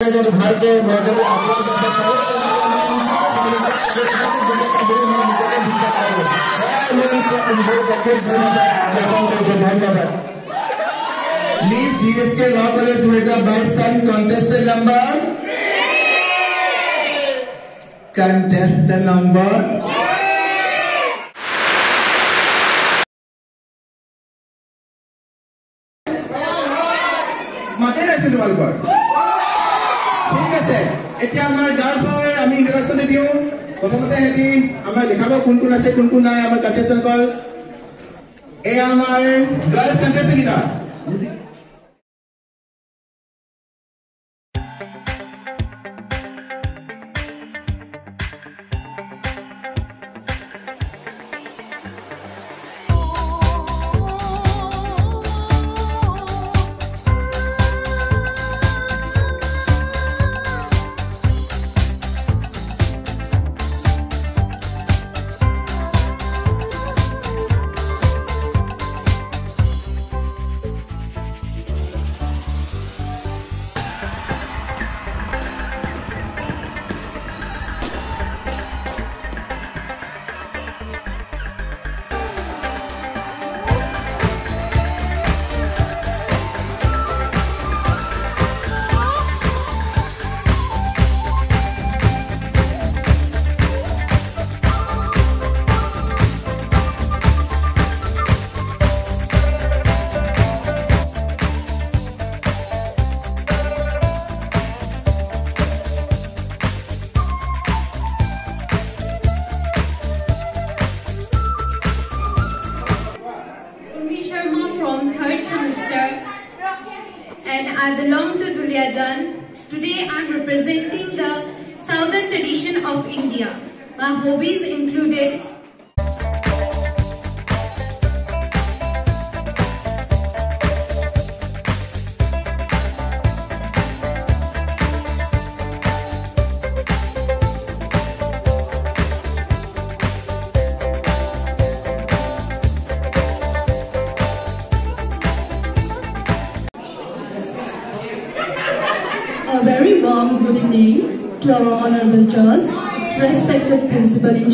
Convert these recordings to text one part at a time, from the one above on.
जब भर के धन्यवाद please G S K law college दो हज़ार बाईस सन कंटेस्टेंट नंबर कंटेस्टेंट नंबर এতিয়া আমাৰ গাৰ্লছৰ আমি ইণ্ট্ৰডাকশ্যন দিওঁ। প্ৰথমতে সিহঁতি আমাৰ দেখাব কোন কোন আছে কোন কোন নাই আমাৰ কণ্টেষ্টেণ্টসকল এয়া আমাৰ girls contestant honorable respected principal in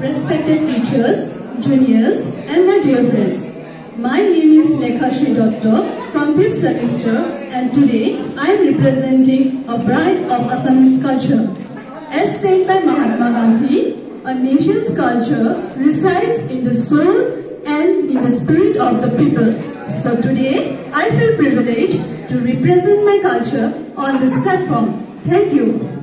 respected teachers, juniors, and my dear friends. My name is Lekha Dotto from 5th semester and today I am representing a bride of Assamese culture. As said by Mahatma Gandhi, a nation's culture resides in the soul and in the spirit of the people. So today, I feel privileged to represent my culture on this platform. Thank you.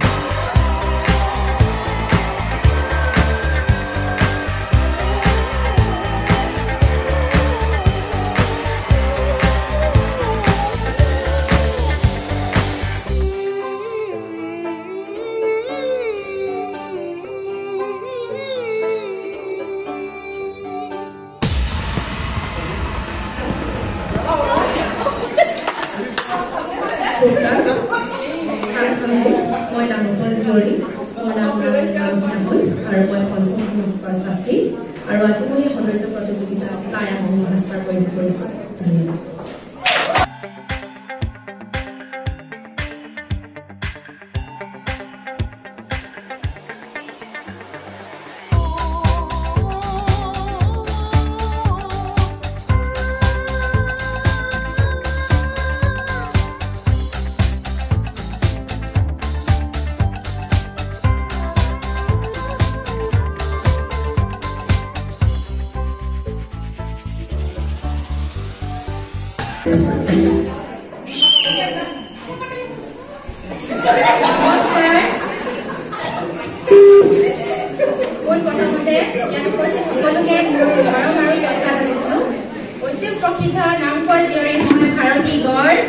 উদ্যোগ প্ৰসিদ্ধ নামপৰ জীয়ৰী মই ভাৰতী গড়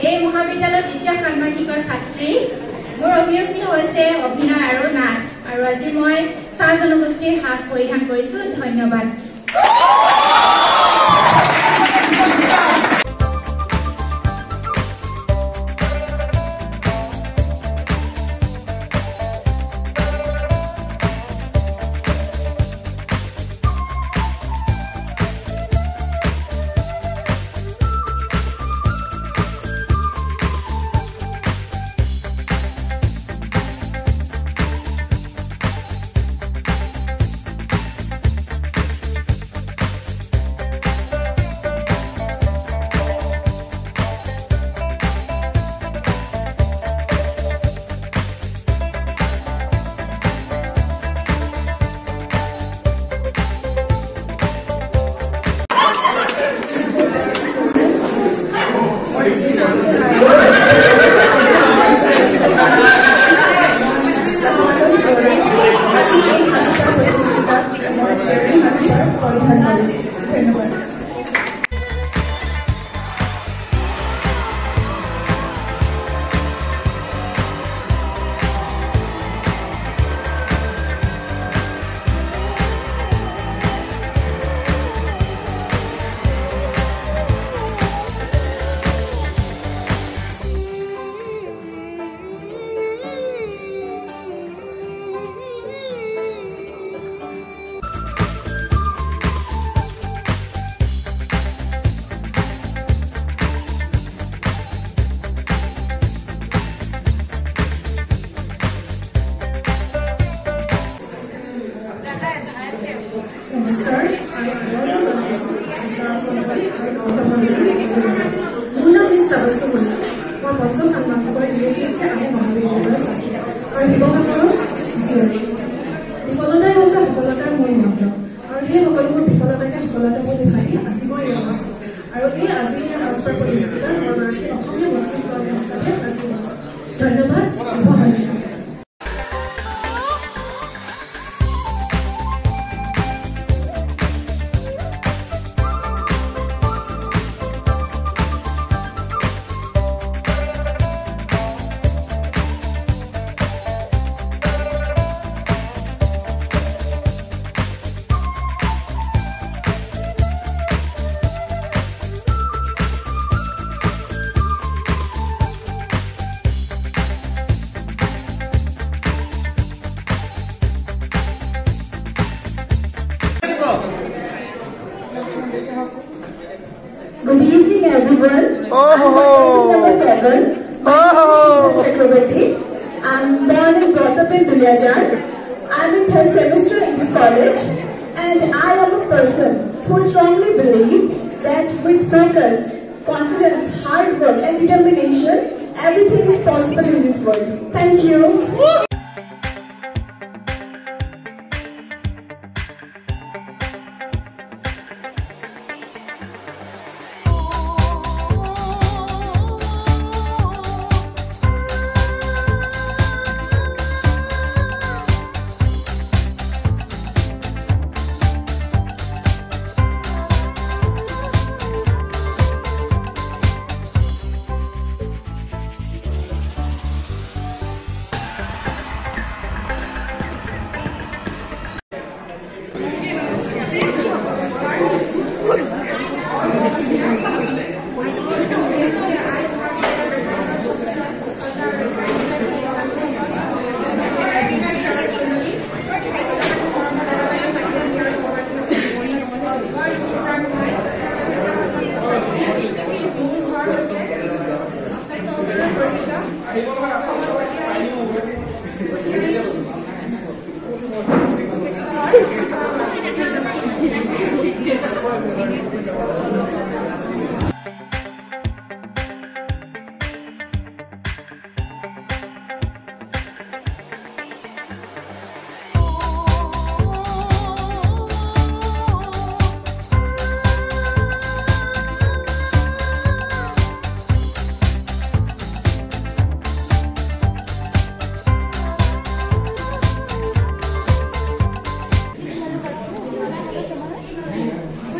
এই মহাবিদ্যালয়ৰ তৃতীয় ষান্মাসিকৰ ছাত্ৰী মোৰ অভিৰুচি হৈছে অভিনয় আৰু নাচ আৰু আজি মই চাহ জনগোষ্ঠীৰ সাজ পৰিধান কৰিছোঁ ধন্যবাদ ধন্যবাদ শুভকামনা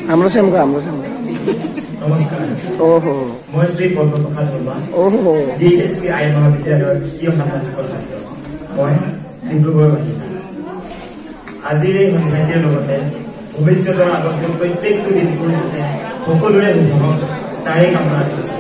हाम्रो सेमको हाम्रो सेमको নমস্কাৰ ओहो মই শ্ৰী পদ্মপ্ৰসাদ বৰুৱা ओहो ডি এছ পি আই মহাবিদ্যালয়ৰ তৃতীয় ষান্মাসিকৰ ছাত্ৰ মই ডিব্ৰুগড় বাসিন্দা আজিৰ এই সন্ধ্যাটিৰ লগতে ভৱিষ্যতৰ আগন্তুক প্ৰত্যেকটো দিনবোৰ যাতে সকলোৰে শুভ হওক তাৰেই কামনা ৰাখিছোঁ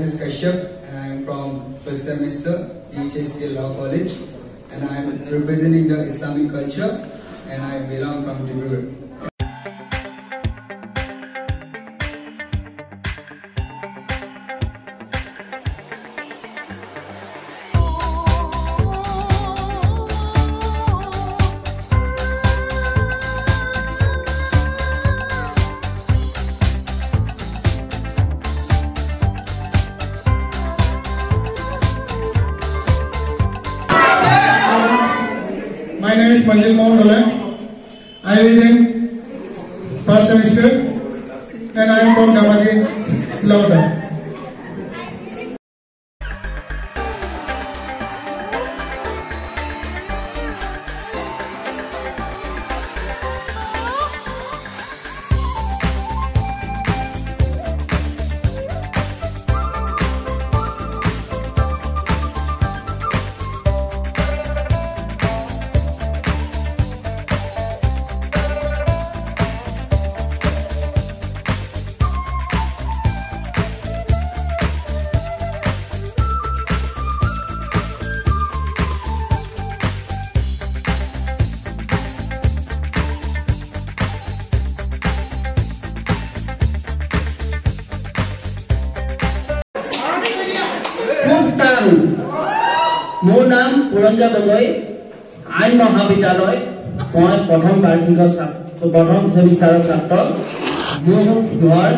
is Adityasis Kashyap and I am from first semester HSK Law College and I am representing the Islamic culture and I belong from Dibrugarh. নাম পুৰঞ্জয় গগৈ আইন মহাবিদ্যালয় মই প্ৰথম বাৰ্ষিকৰ ছাত্ৰ প্ৰথম ছেমিষ্টাৰৰ ছাত্ৰ। মোৰ ঘৰ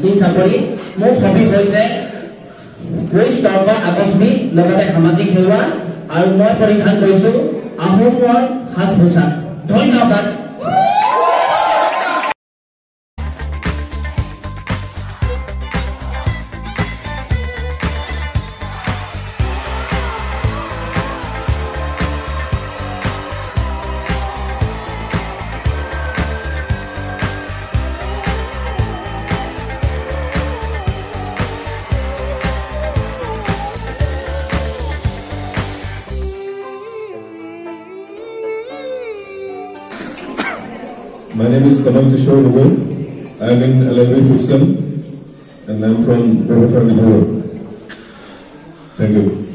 চিন চাপৰি। মোৰ হবি হৈছে কুইজ তৰ্ক আকস্মিক লগতে সামাজিক সেৱা আৰু মই পৰিধান কৰিছোঁ আহোমৰ সাজ পোছাক ধন্যবাদ। Kamal Kishore Gogoi. I am in LLB Sem and I am from Nihur. Thank you.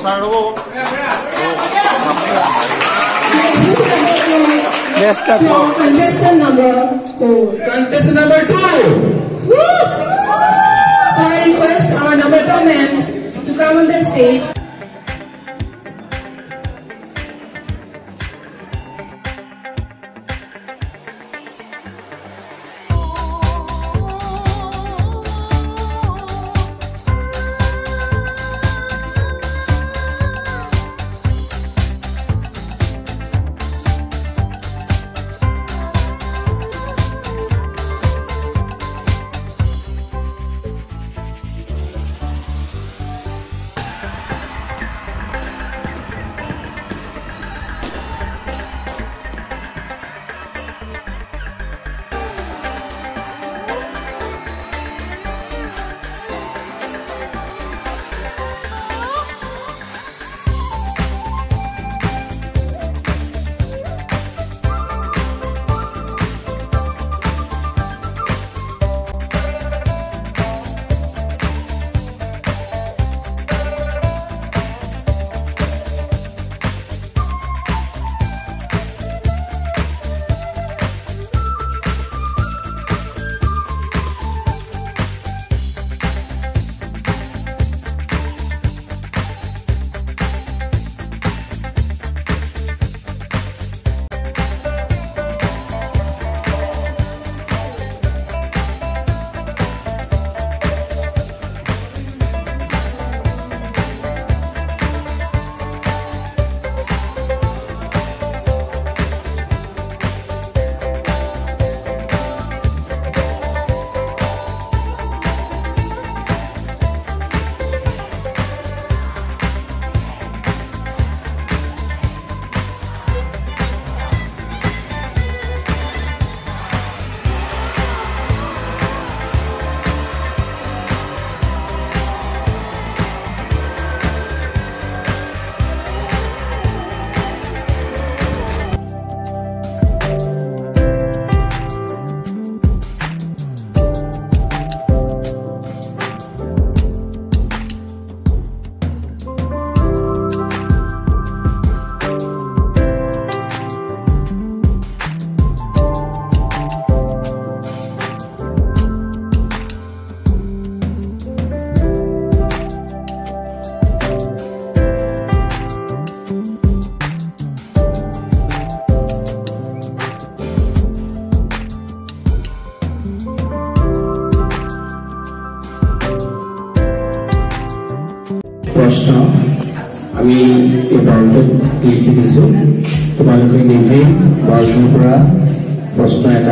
sardo. Contestant number two. Contestant number two. Woo! So I request our number two man to come on the stage.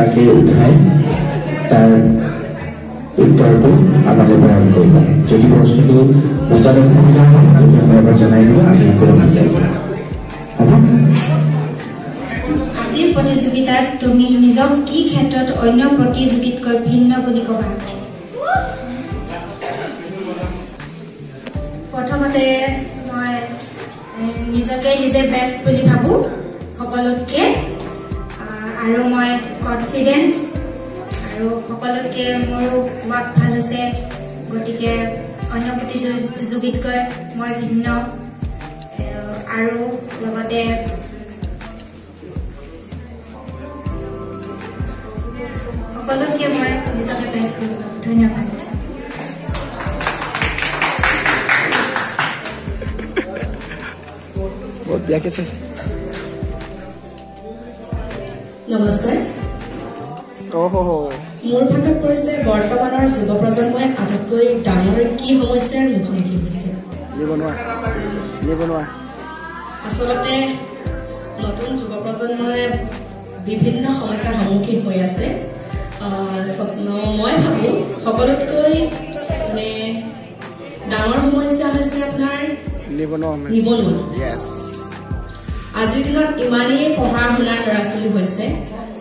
এটাকে উঠাই তাৰ উত্তৰটো আমালৈ প্ৰদান কৰিবা যদি প্ৰশ্নটো বুজাত অসুবিধা হয় তেতিয়াহ'লে এবাৰ জনাই দিবা আমি বুজাই দিম হ'ব প্ৰতিযোগিতাত তুমি নিজক কি ক্ষেত্ৰত অন্য প্ৰতিযোগীতকৈ ভিন্ন বুলি ক'বা? প্ৰথমতে মই নিজকে নিজে বেষ্ট বুলি ভাবোঁ সকলোতকৈ। আৰু মই কনফিডেণ্ট আৰু সকলোতকৈ মোৰো ৱাক ভাল হৈছে। গতিকে অন্য প্ৰতিযোগীতকৈ মই ভিন্ন। আৰু লগতে সকলোতকৈ মই নিজকে ভাবোঁ। ধন্যবাদ। নমস্কাৰ। মোৰ ভাগত পৰিছে বৰ্তমানৰ যুৱ প্ৰজন্মই আটাইতকৈ ডাঙৰ কি সমস্যাৰ মুখামুখি হৈছে? আচলতে নতুন যুৱ প্ৰজন্মই বিভিন্ন সমস্যাৰ সন্মুখীন হৈ আছে। মই ভাবোঁ সকলোতকৈ মানে ডাঙৰ সমস্যা হৈছে আপোনাৰ নিবনুৱা আজিৰ দিনত ইমানেই পঢ়া শুনা ল'ৰা ছোৱালী হৈছে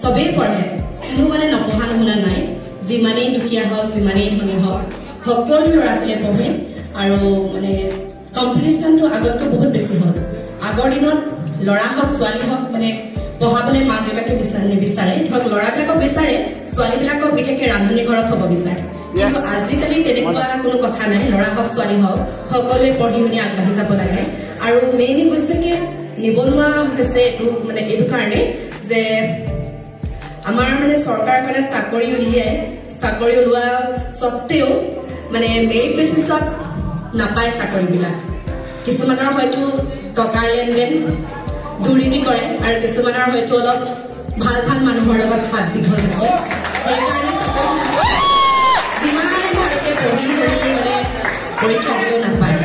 চবেই পঢ়ে। কোনো মানে নপঢ়া নুশুনা নাই। যিমানেই দুখীয়া হওক যিমানেই ধনী হওক সকলো ল'ৰা ছোৱালীয়ে পঢ়ে আৰু মানে কম্পিটিশ্যনটো আগতকৈ বহুত বেছি হ'ল। আগৰ দিনত ল'ৰা হওক ছোৱালী হওক মানে পঢ়াবলৈ মাক দেউতাকে বিচাৰে নিবিচাৰে। ধৰক ল'ৰাবিলাকক বিচাৰে ছোৱালীবিলাকক বিশেষকৈ ৰান্ধনি ঘৰত থ'ব বিচাৰে। কিন্তু আজিকালি তেনেকুৱা কোনো কথা নাই। ল'ৰা হওক ছোৱালী হওক সকলোৱে পঢ়ি শুনি আগবাঢ়ি যাব লাগে। আৰু মেইনলি হৈছে কি নিবনুৱা হৈছে এইটো মানে এইটো কাৰণে যে আমাৰ মানে চৰকাৰখনে চাকৰি উলিয়াই চাকৰি ওলোৱা স্বত্তেও মানে মেৰিট বেচিছত নাপায় চাকৰিবিলাক। কিছুমানৰ হয়তো টকাৰ লেনদেন দুৰ্নীতি কৰে আৰু কিছুমানৰ হয়তো অলপ ভাল ভাল মানুহৰ লগত হাত দীঘল থাকে। সেইকাৰণে চাকৰি নাপায়। যিমানে ভালকে পঢ়ি শুনি মানে পৰীক্ষা দিলেও নাপায়।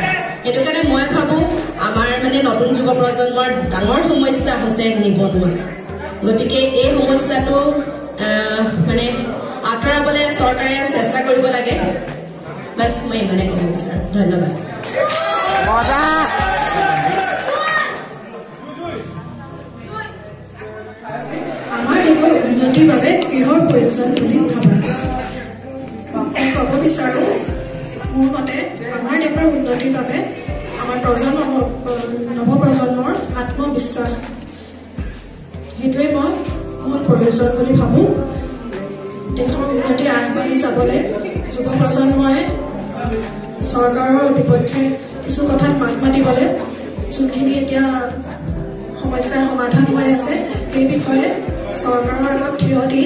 সেইটো কাৰণে মই ভাবোঁ আমাৰ মানে নতুন যুৱ প্ৰজন্মৰ ডাঙৰ সমস্যা হৈছে নিবনুৱা। গতিকে এই সমস্যাটো মানে আঁতৰাবলৈ চৰকাৰে চেষ্টা কৰিব লাগে। বাছ মই ইমানে ক'ব বিচাৰোঁ। ধন্যবাদ। আমাৰ দেশৰ উন্নতিৰ বাবে কিহৰ প্ৰয়োজন বুলি ভাবা? মই ক'ব বিচাৰোঁ মোৰ মতে আমাৰ দেশৰ উন্নতিৰ বাবে আমাৰ প্ৰজন্ম নৱপ্ৰজন্মৰ আত্মবিশ্বাস। সেইটোৱে মই মূল প্ৰয়োজন বুলি ভাবোঁ। দেশৰ উন্নতি আগবাঢ়ি যাবলৈ যুৱ প্ৰজন্মই চৰকাৰৰ বিপক্ষে কিছু কথাত মাত মাতিবলৈ যোনখিনি এতিয়া সমস্যাৰ সমাধান হৈ আছে সেই বিষয়ে চৰকাৰৰ আগত থিয় দি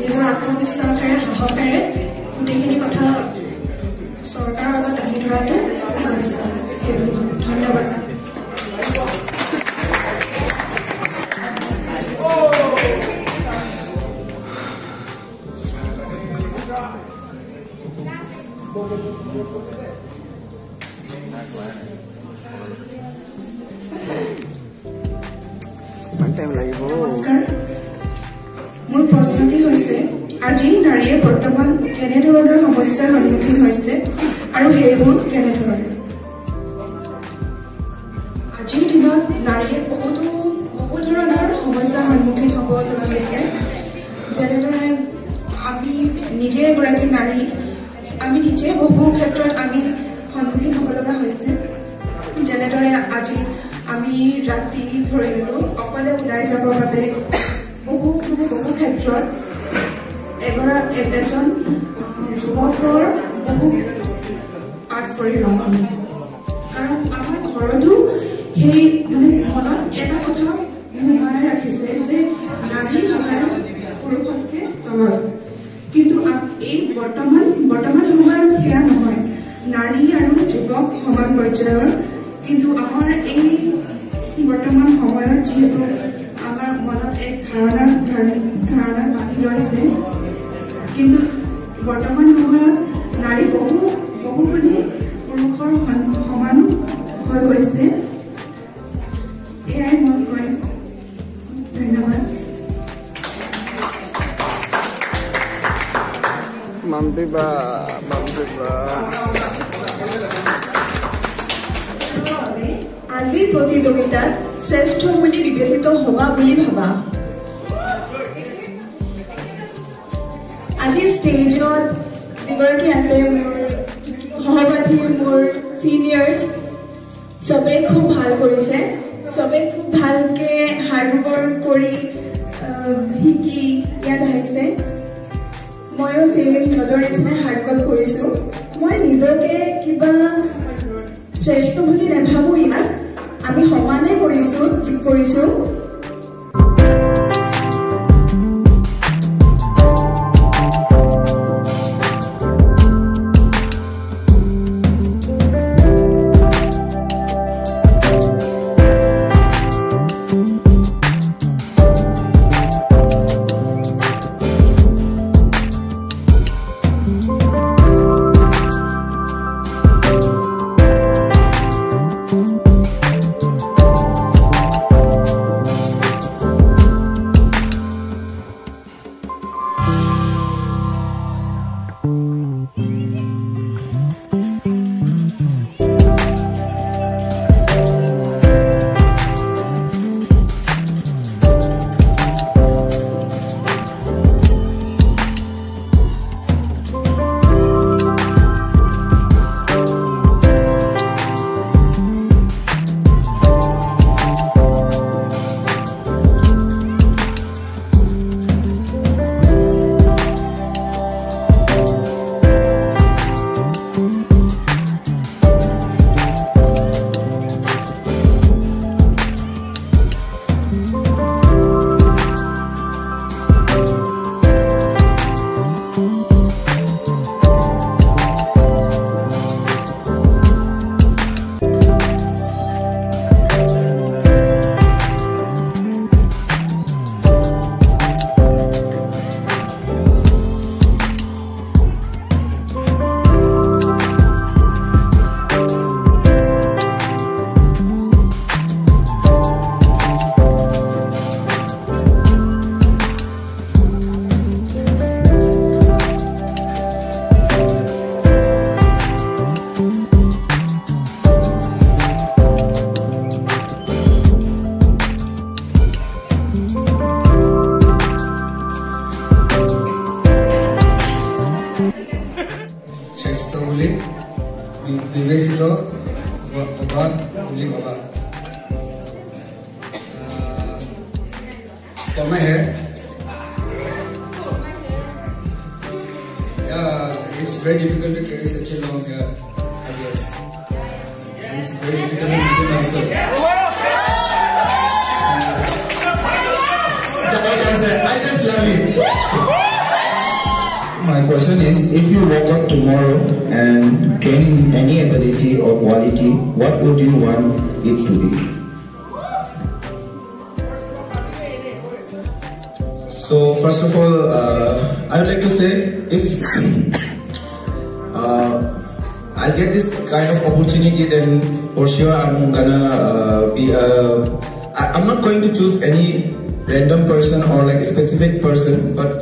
নিজৰ আত্মবিশ্বাসেৰে সাহসেৰে গোটেইখিনি কথা চৰকাৰৰ আগত দাঙি ধৰাটো মই বিচাৰোঁ সেইবুলি ভাবোঁ ধন্যবাদ। কিন্তু বৰ্তমান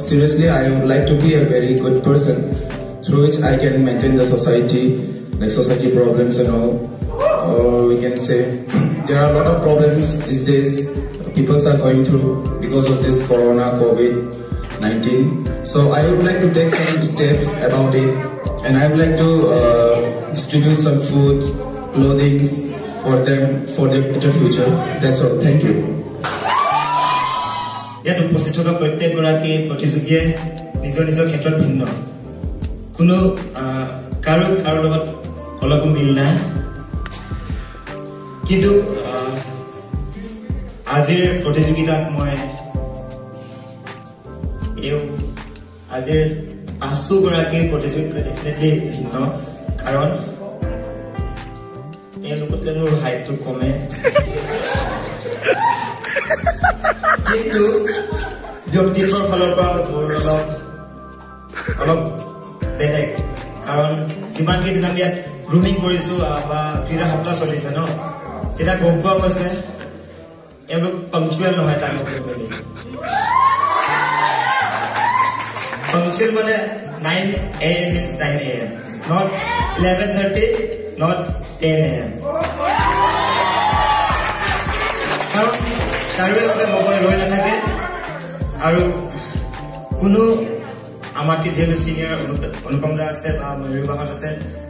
seriously, I would like to be a very good person through which I can maintain the society, like society problems and all. Or we can say there are a lot of problems these days people are going through because of this corona covid 19 so i would like to take some steps about it and i would like to uh, distribute some food clothing for them for their future. That's all. Thank you ইয়াত উপস্থিত থকা প্ৰত্যেকগৰাকী প্ৰতিযোগীয়ে নিজৰ নিজৰ ক্ষেত্ৰত ভিন্ন কোনো কাৰো কাৰো লগত অলপো মিল নাই কিন্তু আজিৰ প্ৰতিযোগিতাত মই এও আজিৰ পাঁচোগৰাকী প্ৰতিযোগী ডেফিনেটলি ভিন্ন কাৰণ তেওঁলোকতকৈ মোৰ হাইটটো কমে কিন্তু ব্যক্তিত্বৰ ফালৰ পৰা মোৰ অলপ অলপ বেলেগ কাৰণ যিমান কেইদিন আমি ইয়াত গ্ৰুমিং কৰিছো বা ক্ৰীড়া সপ্তাহ চলিছে ন তেতিয়া গম পোৱা গৈছে এওঁলোক পাংচুৱেল নহয় গৈ মেলি পাংচুৱেল মানে 9 a.m. means 9 a.m. Not 11.30, not 10 a.m. কাৰণ কাৰোৰে বাবে সময় ৰৈ নাথাকে আৰু কোনো আমাতকৈ যিহেতু ছিনিয়ৰ অনুপম দা আছে বা ময়ূৰী বাহত আছে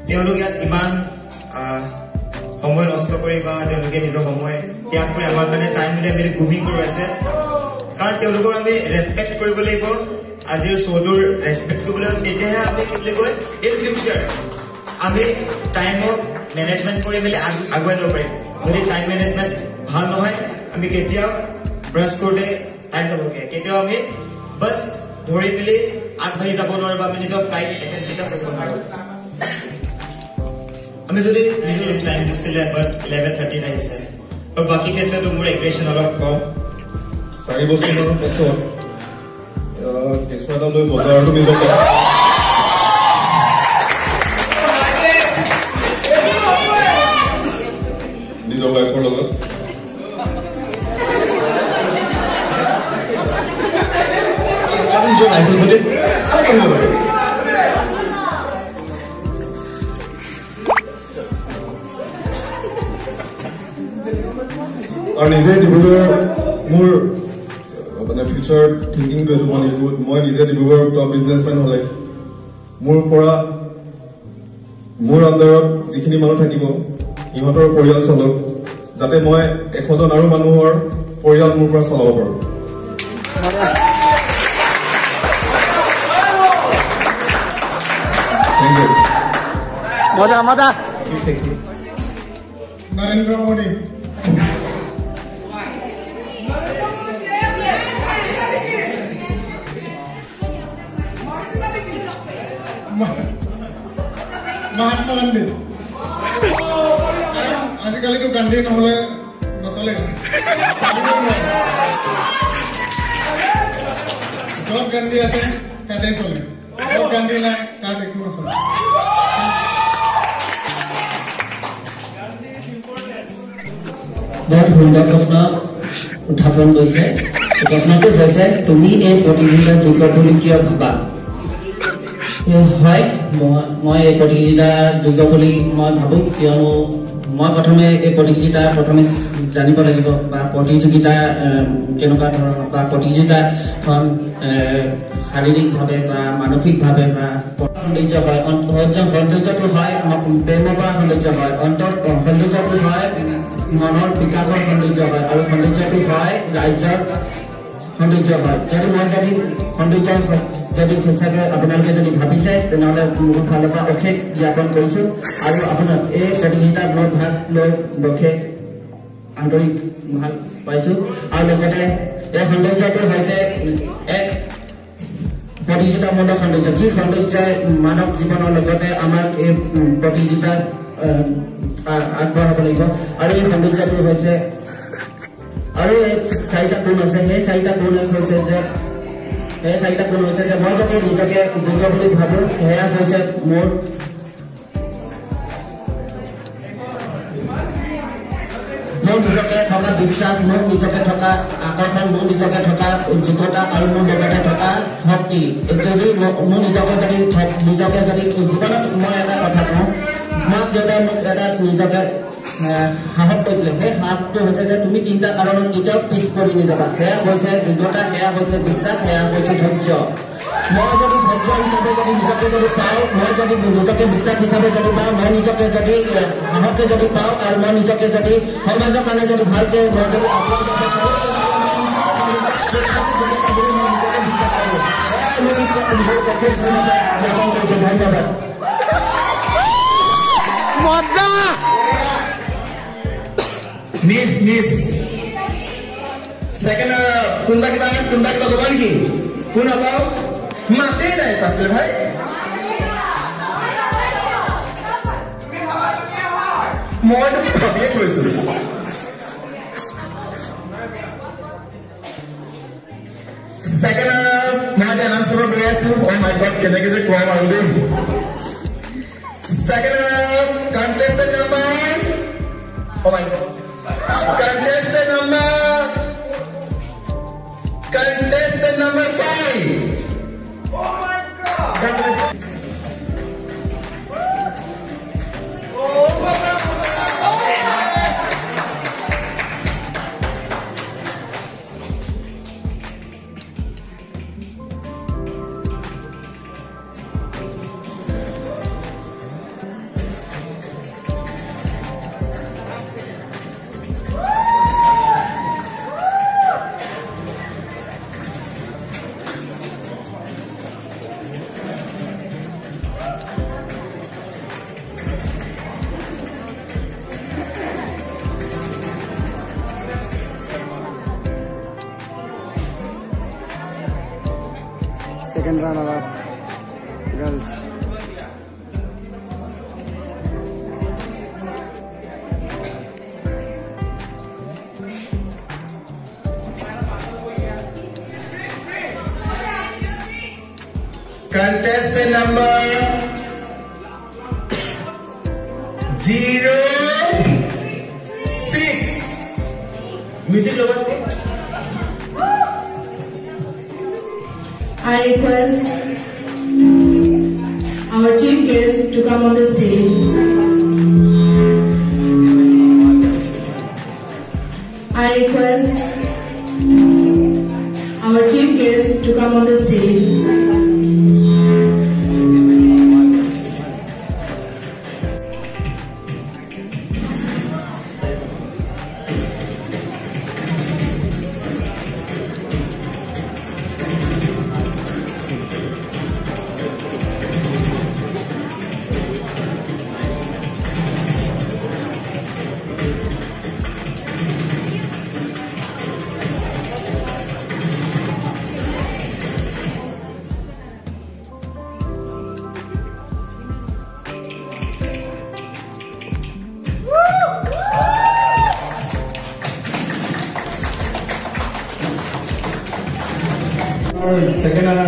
তেওঁলোক ইয়াত ইমান সময় নষ্ট কৰি বা তেওঁলোকে নিজৰ সময় ত্যাগ কৰি আমাৰ কাৰণে টাইম উলিয়াই মেলি গ্ৰুমিং কৰি আছে। কাৰণ তেওঁলোকক আমি ৰেচপেক্ট কৰিব লাগিব আজিৰ শ্ব'টোৰ ৰেচপেক্ট কৰিব লাগিব তেতিয়াহে আমি কি বুলি কয় ইন ফিউচাৰ আমি টাইমক মেনেজমেণ্ট কৰি মেলি আগ- আগুৱাই যাব পাৰিম। যদি টাইম মেনেজমেণ্ট ভাল নহয় আমি কেতিয়াও ব্ৰাছ কৰোঁতে টাইম যাবগৈ কেতিয়াও আমি বাছ ধৰি মেলি আগবাঢ়ি যাব নোৱাৰোঁ বা আমি নিজৰ ফ্লাইট এটেণ্ড কৰিব নোৱাৰোঁ আমি যদি নিজৰ টাইম দিছিলে বাট ইলেভেন থাৰ্টিত আহিছে আৰু বাকী ক্ষেত্ৰতো মোৰ এগ্ৰেশ্যন অলপ কম চাৰি বছৰৰ পাছত কেঁচুৱা এটা লৈ বজাৰতো নিজৰ আৰু নিজে ডিব্ৰুগড় মোৰ মানে ফিউচাৰ থিংকিংটো এইটো মই মই নিজে ডিব্ৰুগড় টপ বিজনেছমেন হ'লে মোৰ পৰা মোৰ আণ্ডাৰত যিখিনি মানুহ থাকিব সিহঁতৰ পৰিয়াল চলক যাতে মই এশজন আৰু মানুহৰ পৰিয়াল মোৰ পৰা চলাব পাৰোঁ। মজা মজা নরেন্দ্র মোদী মহাত্মা গান্ধী আজিকালিতো গান্ধী নহলে নচলে য'ত গান্ধী আছে তাতে চলে য'ত গান্ধী নাই তাত একো নচলে বহুত সুন্দৰ প্ৰশ্ন উত্থাপন কৰিছে। প্ৰশ্নটো হৈছে তুমি এই প্ৰতিযোগিতাৰ যোগ্য বুলি কিয় ভাবা? হয় মই- এই প্ৰতিযোগিতাৰ যোগ্য বুলি মই ভাবোঁ কিয়নো মই প্ৰথমে এই প্ৰতিযোগিতা প্ৰথমে জানিব লাগিব বা প্ৰতিযোগিতা কেনেকুৱা ধৰণৰ বা প্ৰতিযোগিতাখন শাৰীৰিকভাৱে বা মানসিকভাৱে বা সৌন্দৰ্য হয় সৌন্দৰ্যটো হয় প্ৰেমৰ পৰা সৌন্দৰ্য হয় অন্তৰ সৌন্দৰ্যটো হয় মনৰ বিকাশৰ সৌন্দৰ্য হয় আৰু সৌন্দৰ্যটো হয় ৰাজ্যৰ সৌন্দৰ্য হয়। যদি মই যদি সৌন্দৰ্য যদি সঁচাকৈ আপোনালোকে যদি ভাবিছে তেনেহ'লে মোৰ ফালৰ পৰা অশেষ জ্ঞাপন কৰিছোঁ। আৰু আপোনাৰ এই প্ৰতিযোগিতাত মই ভাগ লৈ অশেষ আন্তৰিক ভাল পাইছোঁ। আৰু লগতে এই সৌন্দৰ্যটো হৈছে এক প্ৰতিযোগিতামূলক সৌন্দৰ্য। যি সৌন্দৰ্যই মানৱ জীৱনৰ লগতে আমাক এই প্ৰতিযোগিতাত আগবঢ়াব লাগিব। আৰু এই সৌন্দৰ্যটো হৈছে আৰু এই চাৰিটা গুণ আছে। সেই চাৰিটা গুণ হৈছে যে সেই চাৰিটা গুণ হৈছে যে মই যদি নিজকে যোগ্য বুলি ভাবোঁ সেয়া হৈছে মোৰ মোৰ নিজকে থকা বিশ্বাস মোৰ নিজকে থকা আকৰ্ষণ মোৰ নিজকে থকা যোগ্যতা আৰু মোৰ লগতে থকা শক্তি। যদি মোৰ নিজকে যদি নিজকে যদি জীৱনত মই এটা কথা কওঁ দেউতাই মোক এটা নিজকে আহ, সাহস কৰিছিলে সেই সাহসটো হৈছে যে তুমি তিনিটা কাৰণত কেতিয়াও পিছ পৰি নাযাবা। সেয়া হৈছে যোগ্যতা সেয়া হৈছে বিশ্বাস সেয়া হৈছে ধৈৰ্য। মই যদি ধৈৰ্য হিচাপে যদি নিজকে যদি পাওঁ মই যদি নিজকে বিশ্বাস হিচাপে যদি পাওঁ মই নিজকে যদি সাহসকে যদি পাওঁ আৰু মই নিজকে যদি সমাজৰ কাৰণে যদি ভালকে মই যদি ধন্যবাদ। মিছ মিছ ছেকেণ্ড কোনোবা কিবা কোনোবা কিবা ক'ব নেকি কোন আকৌ মাতেই নাই পাছলে ভাই মইতো ভাবিয়ে থৈছো ছেকেণ্ড মই এতিয়া এনাউন্স কৰিব গৈ আছো অ মাই গড কেনেকে যে কোৱাম আৰু দেই Second round, contestant number. Oh my god. Contestant number. Contestant number five. 一般般 se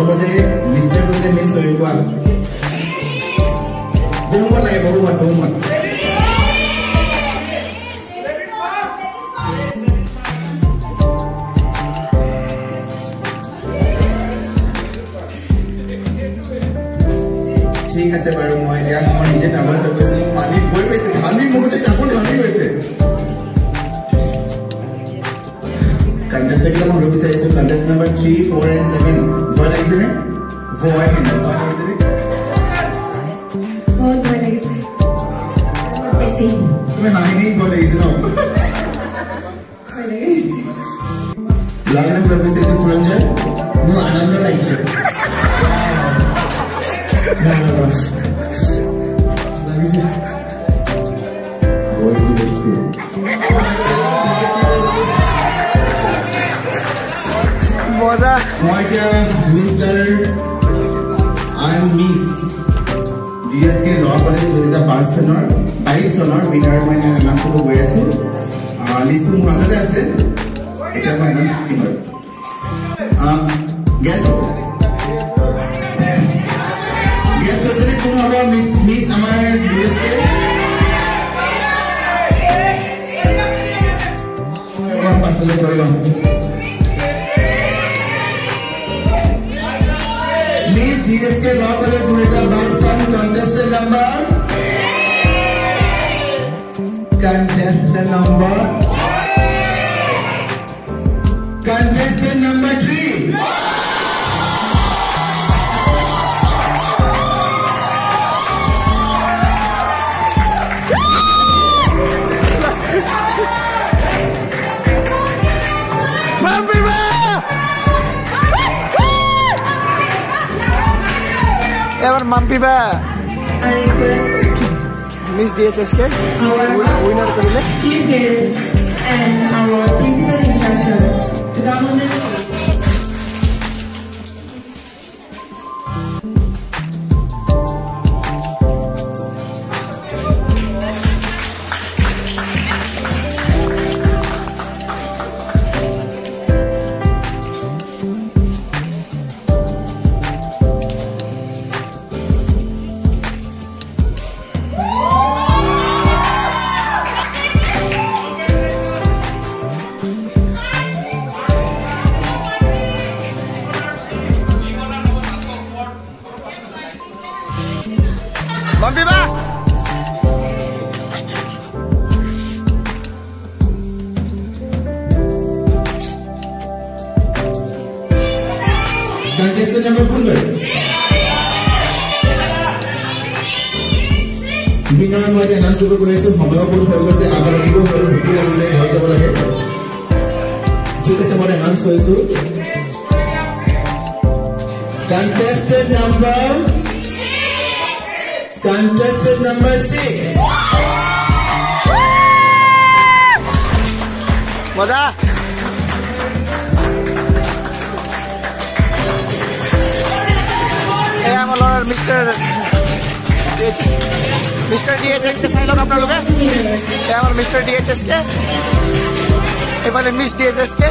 প্ৰথমতে মিষ্টাৰ কৰিলে কৰি কোৱা বহুমত লাগে বহুমত বহুমত ঠিক আছে বাৰু মই এতিয়া মই নিজে নাৰ্ভাছ হৈ গৈছো পানী বৈ গৈছে ঘামি মুখতে কাপোৰ ঘামি গৈছে কণ্টেষ্টেণ্ট মই ৰৈ বিচাৰিছো contest number three four and seven ভয় লাগিছেনে ভয় কিন্তু ভয় লাগিছেনে বহুত ভয় লাগিছে বেছি তুমি হাঁহি হাঁহি ভয় লাগিছে ন ভয় লাগিছে লগতে ৰৈ বিচাৰিছো পুৰঞ্জয় মোৰ আনন্দ লাগিছে লাগিছে ভয়টো বস্তু মজা মই এতিয়া মিষ্টাৰ আইন মিছ ডি এছ কে ল কলেজ দুহেজাৰ পাঁচ চনৰ বাইছ চনৰ উইনাৰ মই এনাউন্স কৰিব গৈ আছো লিষ্টটো মোৰ হাততে আছে এতিয়া মই এনাউন্স আৰু। গেছ গেছ প্ৰেচিডেণ্ট কোন হ'ব মিছ আমাৰ ডি এছ কে পাছলৈ কৰি ল'ম। number? Contestant number? Contestant number three. Ever Mumpy Bear. Miss DHSK, winner of the and our principal instruction the government মই এতিয়া এনাউন্স কৰিব গৈ আছো সময়ৰ বহুত হৈ গৈছে আগত ৰাখিব হ'ল ভোকো লাগিছে ঘৰত যাব লাগে। ঠিক আছে মই এনাউন্স কৰিছো। Contestant number contestant number six. মজা। Mister D H S K চাই লওক আপোনালোকে এই আমাৰ mister D H S K এইফালে miss D H S K.